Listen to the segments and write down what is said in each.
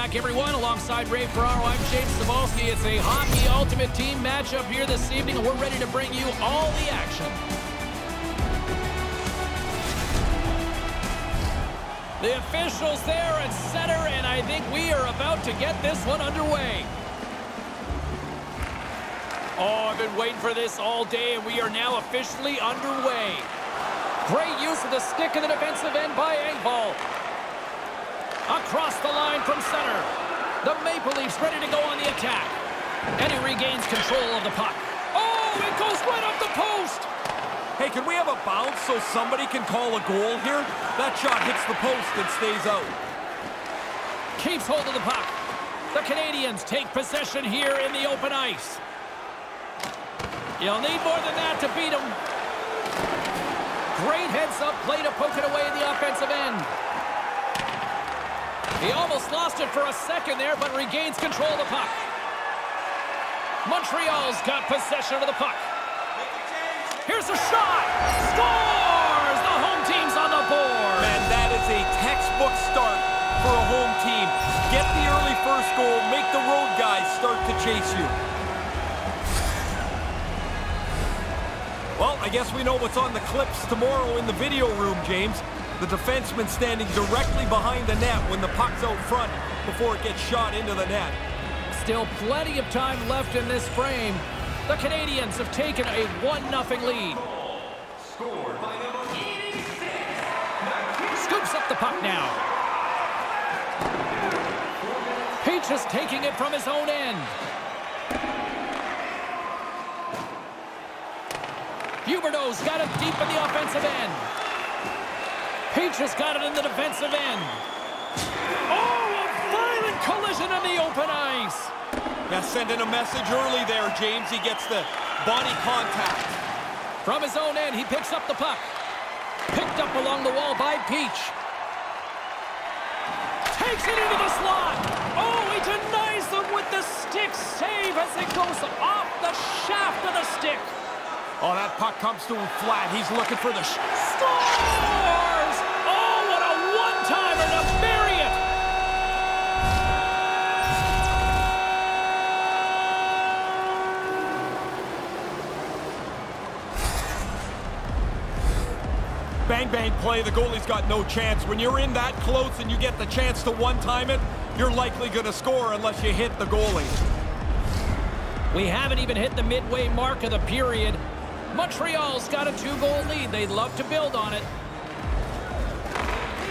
Back everyone, alongside Ray Ferraro, I'm James Cybulski. It's a Hockey Ultimate Team matchup here this evening, and we're ready to bring you all the action. The officials there at center, and I think we are about to get this one underway. Oh, I've been waiting for this all day, and we are now officially underway. Great use of the stick in the defensive end by Engvall. Across the line from center. The Maple Leafs ready to go on the attack. And he regains control of the puck. Oh, it goes right up the post. Hey, can we have a bounce so somebody can call a goal here? That shot hits the post and stays out. Keeps hold of the puck. The Canadiens take possession here in the open ice. You'll need more than that to beat them. Great heads-up play to poke it away in the offensive end. He almost lost it for a second there, but regains control of the puck. Montreal's got possession of the puck. Here's a shot! Scores! The home team's on the board! Man, that is a textbook start for a home team. Get the early first goal, make the road guys start to chase you. Well, I guess we know what's on the clips tomorrow in the video room, James. The defenseman standing directly behind the net when the puck's out front before it gets shot into the net. Still plenty of time left in this frame. The Canadiens have taken a 1-0 lead. Scoops up the puck now. Peach is taking it from his own end. Huberdeau's got it deep in the offensive end. Peach has got it in the defensive end. Oh, a violent collision in the open ice. Yeah, sending a message early there, James. He gets the body contact. From his own end, he picks up the puck. Picked up along the wall by Peach. Takes it into the slot. Oh, he denies them with the stick save as it goes off the shaft of the stick. Oh, that puck comes to him flat. He's looking for the... Score! Bang, bang play. The goalie's got no chance. When you're in that close and you get the chance to one-time it, you're likely going to score unless you hit the goalie. We haven't even hit the midway mark of the period. Montreal's got a two-goal lead. They'd love to build on it.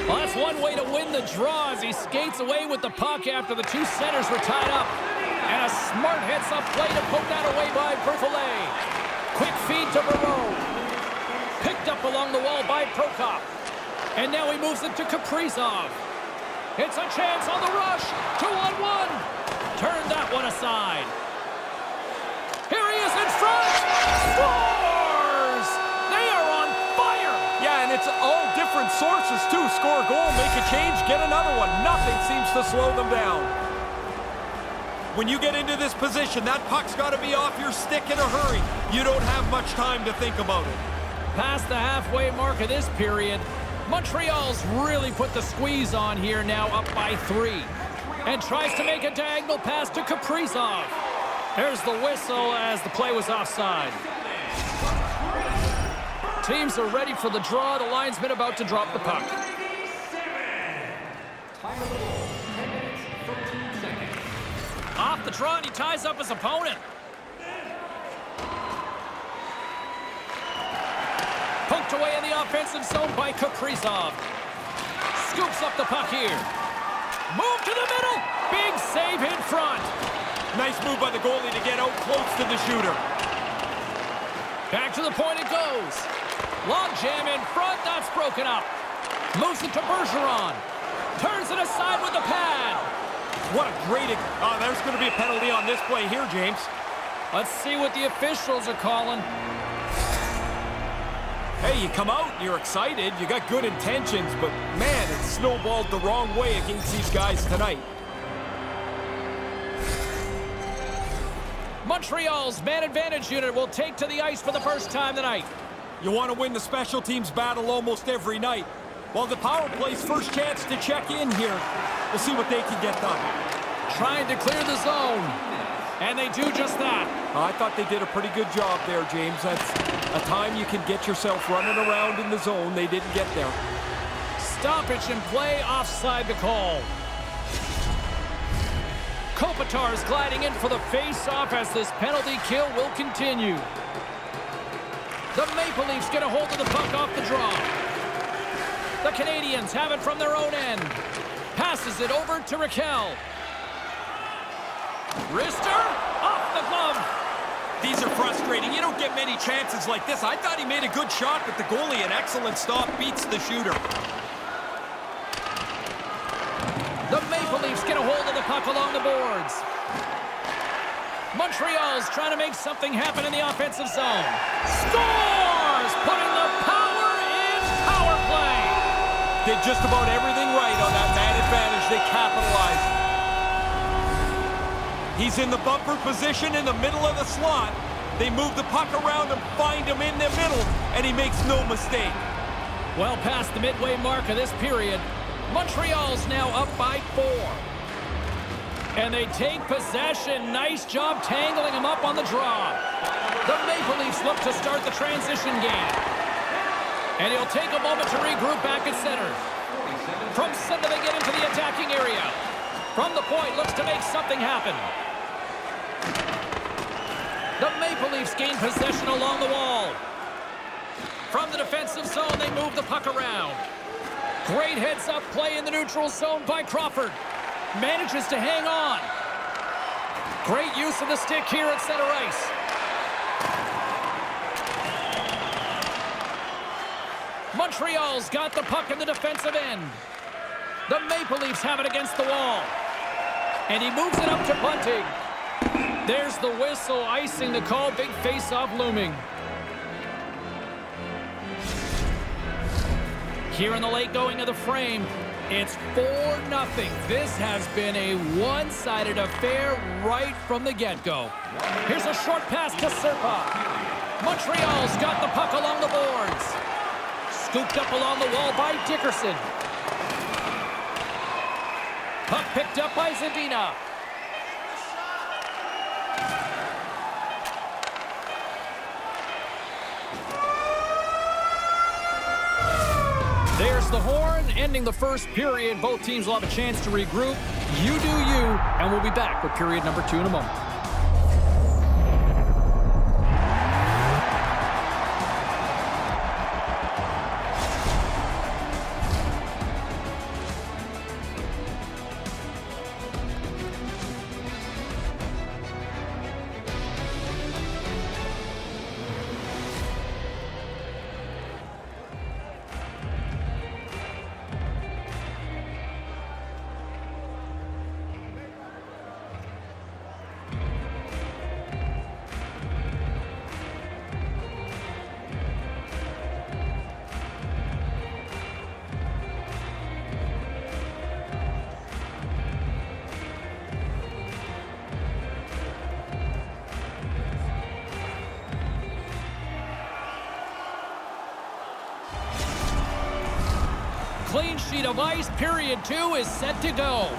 Well, that's one way to win the draw as he skates away with the puck after the two centers were tied up. And a smart heads-up play to poke that away by Berthollet. Quick feed to Barreau. Picked up along the wall by Prokop. And now he moves it to Kaprizov. It's a chance on the rush. Two on one. Turn that one aside. Here he is in front. Scores! They are on fire. Yeah, and it's all different sources, too. Score a goal, make a change, get another one. Nothing seems to slow them down. When you get into this position, that puck's got to be off your stick in a hurry. You don't have much time to think about it. Past the halfway mark of this period, Montreal's really put the squeeze on here now up by three. And tries to make a diagonal pass to Kaprizov. There's the whistle as the play was offside. Teams are ready for the draw. The linesman about to drop the puck. Off the draw, and he ties up his opponent. Poked away in the offensive zone by Kaprizov. Scoops up the puck here. Move to the middle. Big save in front. Nice move by the goalie to get out close to the shooter. Back to the point it goes. Long jam in front, that's broken up. Moves it to Bergeron. Turns it aside with the pad. What a great... Oh, there's going to be a penalty on this play here, James. Let's see what the officials are calling. Hey, you come out, you're excited, you got good intentions, but man, it snowballed the wrong way against these guys tonight. Montreal's man advantage unit will take to the ice for the first time tonight. You want to win the special teams battle almost every night. Well, the power play's first chance to check in here. We'll see what they can get done. Trying to clear the zone. And they do just that. I thought they did a pretty good job there, James. That's a time you can get yourself running around in the zone. They didn't get there. Stoppage and play offside the call. Kopitar is gliding in for the face-off as this penalty kill will continue. The Maple Leafs get a hold of the puck off the draw. The Canadians have it from their own end. Passes it over to Rakell. Wrister off the glove. These are frustrating. You don't get many chances like this. I thought he made a good shot, but the goalie, an excellent stop, beats the shooter. The Maple Leafs get a hold of the puck along the boards. Montreal's trying to make something happen in the offensive zone. Scores! Putting the power in power play. Did just about everything right on that man advantage. They capitalized. He's in the bumper position in the middle of the slot. They move the puck around and find him in the middle, and he makes no mistake. Well past the midway mark of this period, Montreal's now up by four. And they take possession. Nice job tangling him up on the draw. The Maple Leafs look to start the transition game. And he'll take a moment to regroup back at center. From center, they get into the attacking area. From the point, looks to make something happen. Maple Leafs gain possession along the wall. From the defensive zone, they move the puck around. Great heads-up play in the neutral zone by Crawford. Manages to hang on. Great use of the stick here at center ice. Montreal's got the puck in the defensive end. The Maple Leafs have it against the wall. And he moves it up to Bunting. There's the whistle, icing the call. Big face-off looming. Here in the late going of the frame, it's 4-0. This has been a one-sided affair right from the get-go. Here's a short pass to Serpa. Montreal's got the puck along the boards. Scooped up along the wall by Dickerson. Puck picked up by Zadina. There's the horn, ending the first period. Both teams will have a chance to regroup. You do you, and we'll be back with period number two in a moment. Clean sheet of ice. Period two is set to go.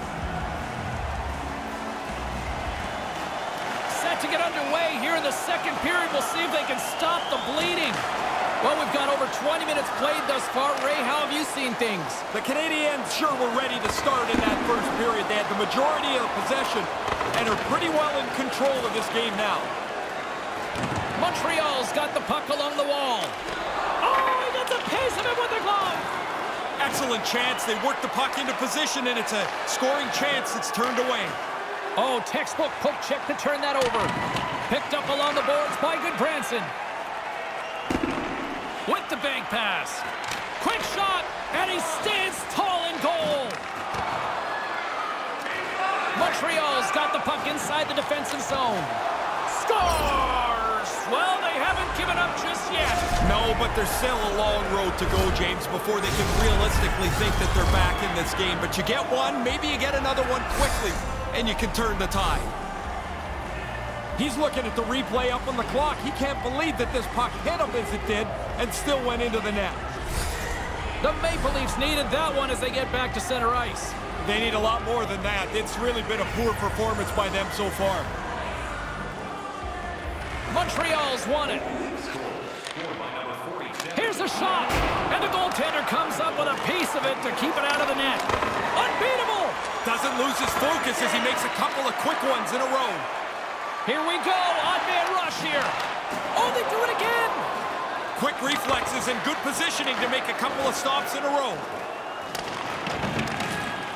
Set to get underway here in the second period. We'll see if they can stop the bleeding. Well, we've got over 20 minutes played thus far. Ray, how have you seen things? The Canadiens sure were ready to start in that first period. They had the majority of possession and are pretty well in control of this game now. Montreal's got the puck along the wall. Oh, he gets a piece of it with the glove. Excellent chance. They work the puck into position, and it's a scoring chance that's turned away. Oh, textbook poke check to turn that over. Picked up along the boards by Gudbranson. With the bank pass. Quick shot, and he stands tall in goal. Montreal's got the puck inside the defensive zone. Scores! Well, they haven't given up just yet. No, but there's still a long road to go, James, before they can realistically think that they're back in this game. But you get one, maybe you get another one quickly, and you can turn the tide. He's looking at the replay up on the clock. He can't believe that this puck hit him as it did and still went into the net. The Maple Leafs needed that one as they get back to center ice. They need a lot more than that. It's really been a poor performance by them so far. Montreal's won it. Here's a shot, and the goaltender comes up with a piece of it to keep it out of the net. Unbeatable! Doesn't lose his focus as he makes a couple of quick ones in a row. Here we go, odd-man rush here. Oh, they do it again! Quick reflexes and good positioning to make a couple of stops in a row.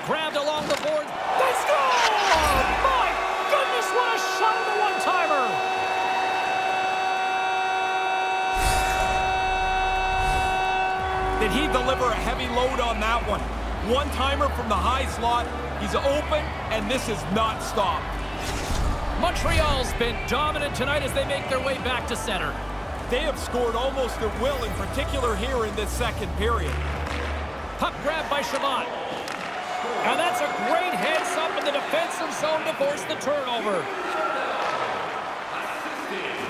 Grabbed along the board. They score! My goodness, what a shot of the one-timer! Did he deliver a heavy load on that one? One-timer from the high slot. He's open, and this is not stopped. Montreal's been dominant tonight as they make their way back to center. They have scored almost at will, in particular here in this second period. Puck grab by Chabot. And that's a great heads up in the defensive zone to force the turnover.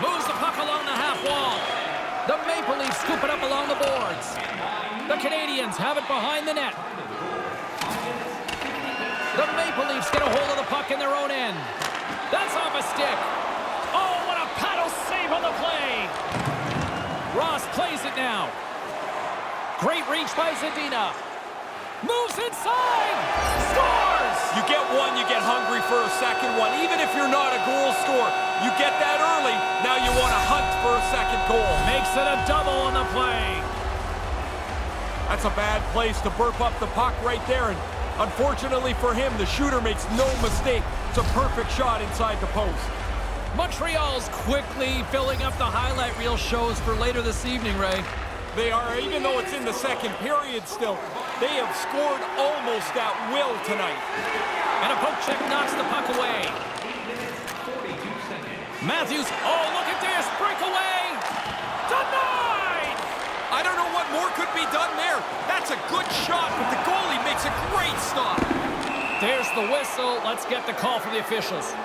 Moves the puck along the half wall. The Maple Leafs scoop it up along the boards. The Canadiens have it behind the net. The Maple Leafs get a hold of the puck in their own end. That's off a stick. Oh, what a paddle save on the play. Ross plays it now. Great reach by Zadina. Moves inside. You get one, you get hungry for a second one. Even if you're not a goal scorer, you get that early. Now you want to hunt for a second goal. Makes it a double on the play. That's a bad place to burp up the puck right there. And unfortunately for him, the shooter makes no mistake. It's a perfect shot inside the post. Montreal's quickly filling up the highlight reel shows for later this evening, Ray. They are, even though it's in the second period still, they have scored almost at will tonight. And a poke check knocks the puck away. Matthews, oh, look at this, breakaway! Denied! I don't know what more could be done there. That's a good shot, but the goalie makes a great stop. There's the whistle. Let's get the call from the officials.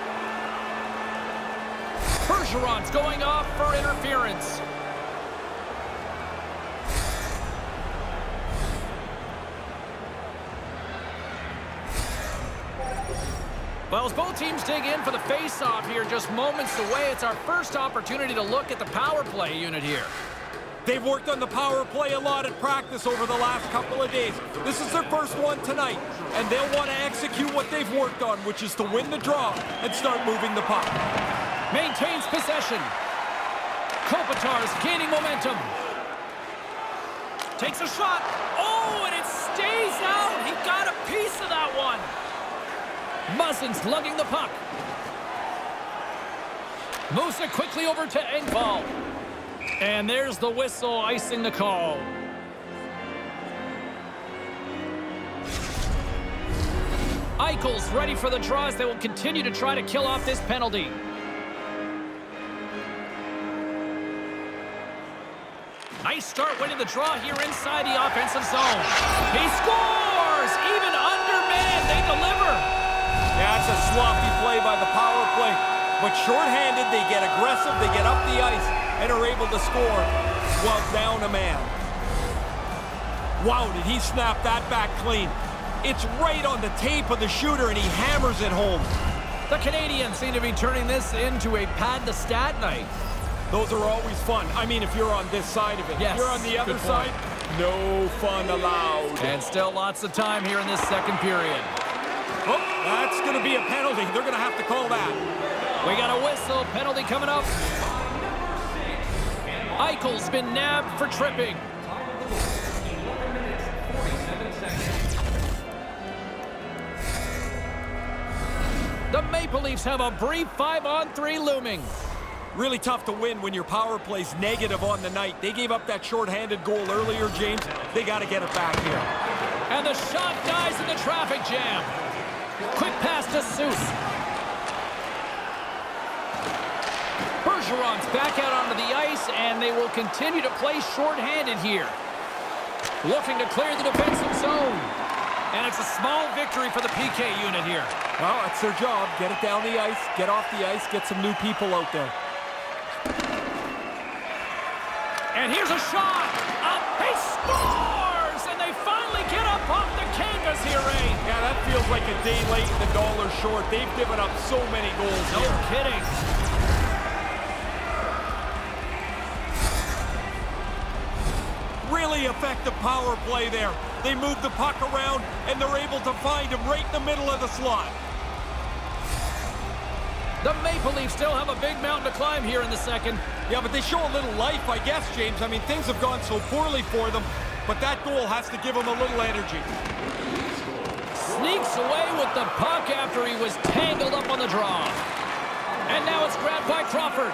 Bergeron's going off for interference. Well, as both teams dig in for the face-off here, just moments away, it's our first opportunity to look at the power play unit here. They've worked on the power play a lot at practice over the last couple of days. This is their first one tonight, and they'll want to execute what they've worked on, which is to win the draw and start moving the puck. Maintains possession. Kopitar's gaining momentum. Takes a shot. Oh, and it stays out. He got a piece of that one. Muzzin's lugging the puck. It quickly over to Engvall. And there's the whistle icing the call. Eichel's ready for the draw as they will continue to try to kill off this penalty. Nice start winning the draw here inside the offensive zone. He scores! It's a sloppy play by the power play. But shorthanded, they get aggressive, they get up the ice, and are able to score while down a man. Wow, did he snap that back clean. It's right on the tape of the shooter, and he hammers it home. The Canadiens seem to be turning this into a pad the stat night. Those are always fun. I mean, if you're on this side of it. Yes, if you're on the other side, no fun allowed. And still lots of time here in this second period. That's going to be a penalty. They're going to have to call that. We got a whistle. Penalty coming up. Eichel's been nabbed for tripping. The Maple Leafs have a brief five-on-three looming. Really tough to win when your power play's negative on the night. They gave up that shorthanded goal earlier, James. They got to get it back here. And the shot dies in the traffic jam. Quick pass to Seuss. Bergeron's back out onto the ice, and they will continue to play shorthanded here. Looking to clear the defensive zone. And it's a small victory for the PK unit here. Well, that's their job. Get it down the ice, get off the ice, get some new people out there. And here's a shot. Up, he scores! And here, Ray. Yeah, that feels like a day late and a dollar short. They've given up so many goals No here. kidding. Really effective power play there. They move the puck around, and they're able to find him right in the middle of the slot. The Maple Leafs still have a big mountain to climb here in the second. Yeah, but they show a little life, I guess, James. I mean, things have gone so poorly for them, but that goal has to give them a little energy. Sneaks away with the puck after he was tangled up on the draw. And now it's grabbed by Crawford.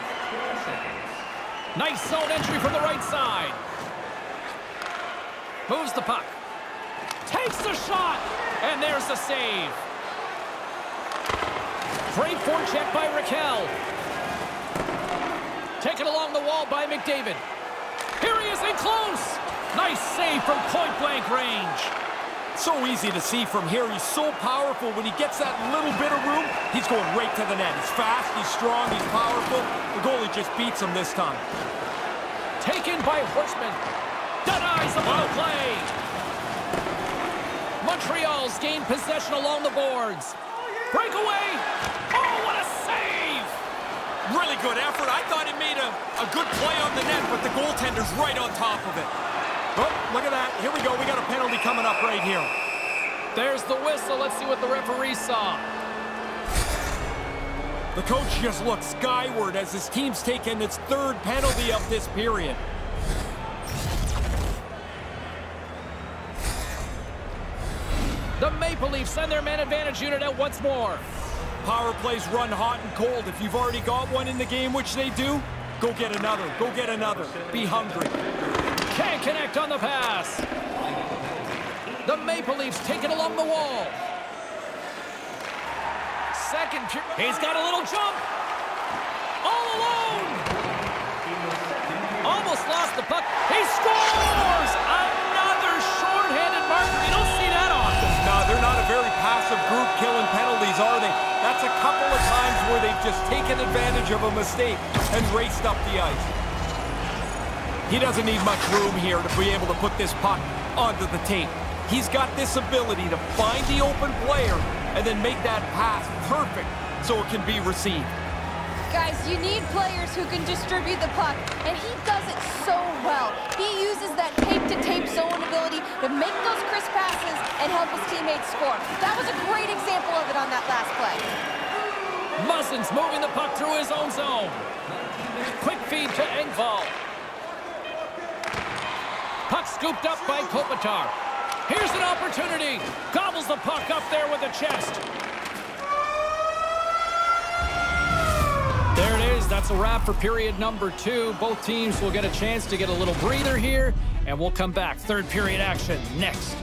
Nice zone entry from the right side. Moves the puck. Takes the shot. And there's the save. Great forecheck by Rakell. Taken along the wall by McDavid. Here he is in close. Nice save from point-blank range. So easy to see from here. He's so powerful. When he gets that little bit of room, he's going right to the net. He's fast, he's strong, he's powerful. The goalie just beats him this time. Taken by Horseman. Denies the play. Montreal's gained possession along the boards. Breakaway. Oh, what a save! Really good effort. I thought he made a, a good play on the net, but the goaltender's right on top of it. Oh, look at that. Here we go. We got a penalty coming up right here. There's the whistle. Let's see what the referee saw. The coach just looks skyward as his team's taken its third penalty of this period. The Maple Leafs send their man advantage unit out once more. Power plays run hot and cold. If you've already got one in the game, which they do, go get another. Go get another. Be hungry. Can't connect on the pass. The Maple Leafs take it along the wall. Second, he's got a little jump. All alone. Almost lost the puck. He scores! Another shorthanded marker. You don't see that often. No, they're not a very passive group killing penalties, are they? That's a couple of times where they've just taken advantage of a mistake and raced up the ice. He doesn't need much room here to be able to put this puck onto the tape. He's got this ability to find the open player and then make that pass perfect so it can be received. Guys, you need players who can distribute the puck, and he does it so well. He uses that tape-to-tape zone ability to make those crisp passes and help his teammates score. That was a great example of it on that last play. Muzzin's moving the puck through his own zone. Quick feed to Engvall. Puck scooped up by Kopitar. Here's an opportunity. Gobbles the puck up there with the chest. There it is. That's a wrap for period number two. Both teams will get a chance to get a little breather here, and we'll come back. Third period action next.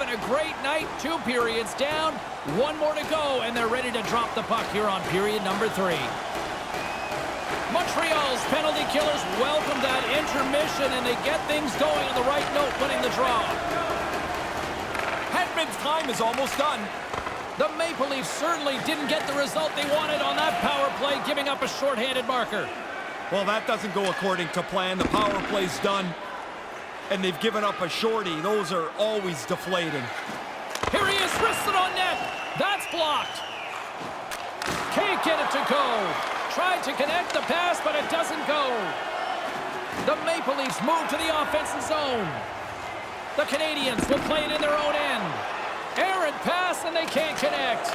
Having a great night. Two periods down, one more to go, and they're ready to drop the puck here on period number three. Montreal's penalty killers welcome that intermission, and they get things going on the right note, winning the draw. Hedman's time is almost done. The Maple Leafs certainly didn't get the result they wanted on that power play, giving up a shorthanded marker. Well, that doesn't go according to plan. The power play's done, and they've given up a shorty. Those are always deflating. Here he is, wristed on net. That's blocked. Can't get it to go. Tried to connect the pass, but it doesn't go. The Maple Leafs move to the offensive zone. The Canadiens will play it in their own end. Errant pass, and they can't connect.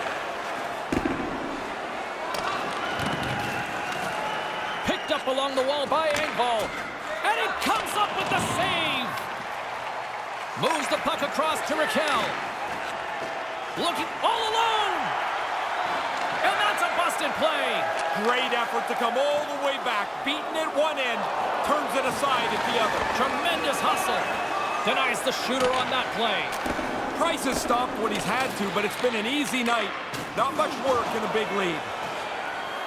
Picked up along the wall by Engvall. And it comes up with the save. Moves the puck across to Rakell. Looking all alone. And that's a busted play. Great effort to come all the way back. Beaten at one end, turns it aside at the other. Tremendous hustle. Denies the shooter on that play. Price has stopped what he's had to, but it's been an easy night. Not much work in the big lead.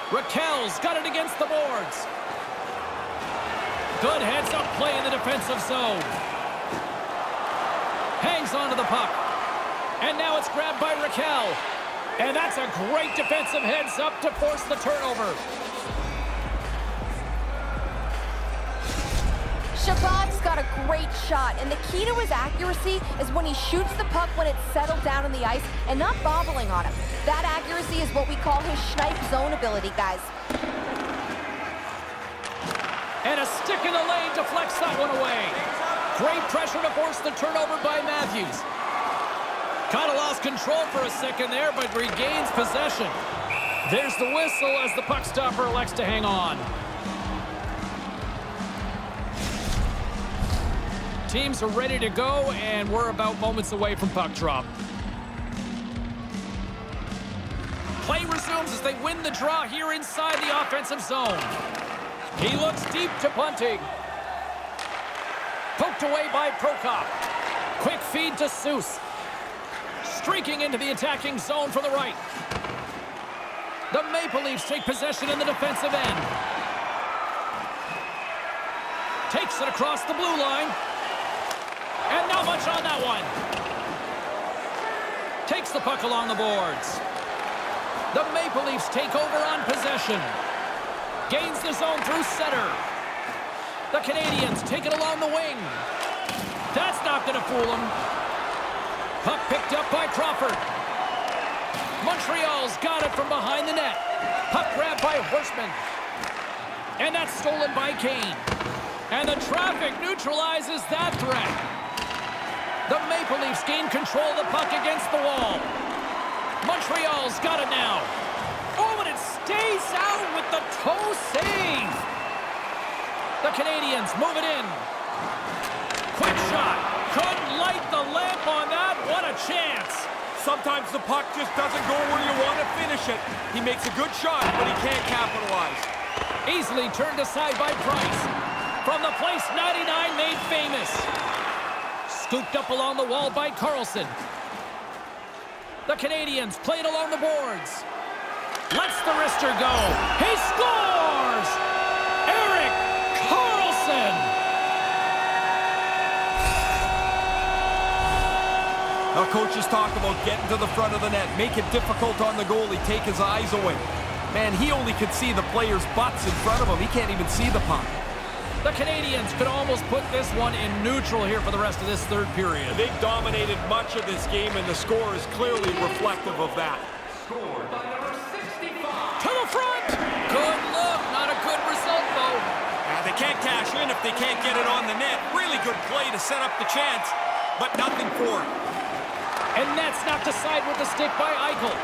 Rakell's got it against the boards. Good heads-up play in the defensive zone. Hangs onto the puck. And now it's grabbed by Rakell. And that's a great defensive heads-up to force the turnover. Chabot's got a great shot, and the key to his accuracy is when he shoots the puck when it's settled down on the ice and not bobbling on him. That accuracy is what we call his snipe zone ability, guys. And a stick in the lane deflects that one away. Great pressure to force the turnover by Matthews. Kind of lost control for a second there, but regains possession. There's the whistle as the puck stopper elects to hang on. Teams are ready to go, and we're about moments away from puck drop. Play resumes as they win the draw here inside the offensive zone. He looks deep to Bunting. Poked away by Prokop. Quick feed to Seuss. Streaking into the attacking zone for the right. The Maple Leafs take possession in the defensive end. Takes it across the blue line. And not much on that one. Takes the puck along the boards. The Maple Leafs take over on possession. Gains the zone through center. The Canadiens take it along the wing. That's not going to fool them. Puck picked up by Crawford. Montreal's got it from behind the net. Puck grabbed by Horseman. And that's stolen by Kane. And the traffic neutralizes that threat. The Maple Leafs gain control of the puck against the wall. Montreal's got it now. Oh, and it stays out with the toe save. The Canadiens move it in. Quick shot. Couldn't light the lamp on that. What a chance. Sometimes the puck just doesn't go where you want to finish it. He makes a good shot, but he can't capitalize. Easily turned aside by Price. From the place 99 made famous. Scooped up along the wall by Carlson. The Canadiens played along the boards. Lets the wrister go. He scores! Now coaches talk about getting to the front of the net, make it difficult on the goalie, take his eyes away. Man, he only could see the players' butts in front of him. He can't even see the puck. The Canadiens could almost put this one in neutral here for the rest of this third period. They've dominated much of this game, and the score is clearly reflective of that. Scored by number 65. To the front! Good look, not a good result though. Now, they can't cash in if they can't get it on the net. Really good play to set up the chance, but nothing for it. And that's knocked aside with the stick by Eichel.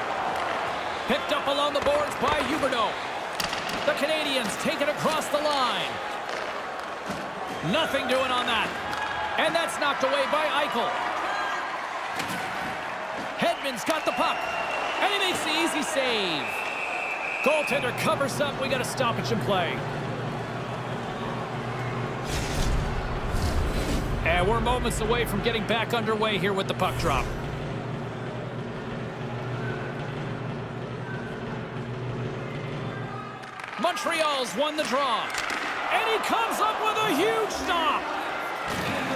Picked up along the boards by Huberdeau. The Canadiens take it across the line. Nothing doing on that. And that's knocked away by Eichel. Hedman's got the puck. And he makes the easy save. Goaltender covers up. We got a stoppage in play. And we're moments away from getting back underway here with the puck drop. Montreal's won the draw. And he comes up with a huge stop.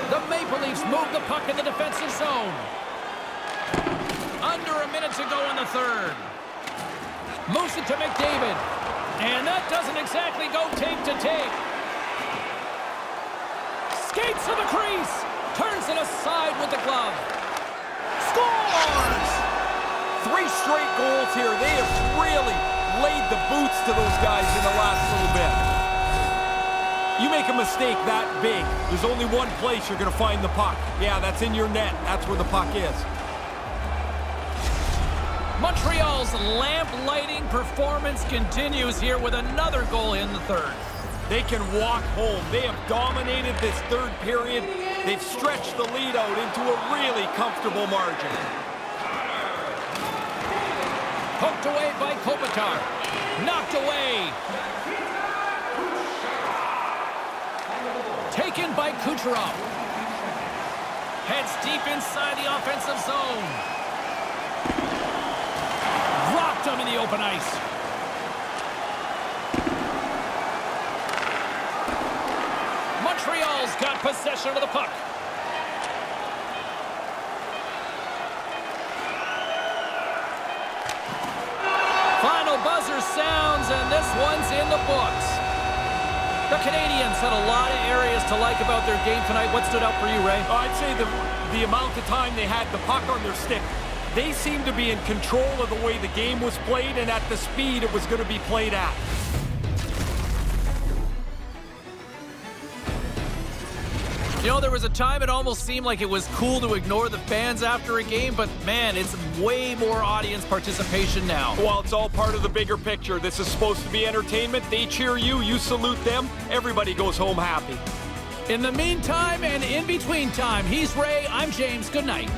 The Maple Leafs move the puck in the defensive zone. Under a minute to go in the third. Moves it to McDavid. And that doesn't exactly go tape to tape. Skates to the crease. Turns it aside with the glove. Three straight goals here. They have really laid the boots to those guys in the last little bit. You make a mistake that big, there's only one place you're going to find the puck. Yeah, that's in your net. That's where the puck is. Montreal's lamp-lighting performance continues here with another goal in the third. They can walk home. They have dominated this third period. They've stretched the lead out into a really comfortable margin. Poked away by Kopitar. Knocked away. Taken by Kucherov. Heads deep inside the offensive zone. Rocked him in the open ice. Montreal's got possession of the puck. And this one's in the books. The Canadiens had a lot of areas to like about their game tonight. What stood out for you, Ray? I'd say the, the amount of time they had the puck on their stick. They seemed to be in control of the way the game was played and at the speed it was going to be played at. You know, there was a time it almost seemed like it was cool to ignore the fans after a game, but man, it's way more audience participation now. While it's all part of the bigger picture. This is supposed to be entertainment. They cheer you, you salute them. Everybody goes home happy. In the meantime and in between time, he's Ray, I'm James. Good night.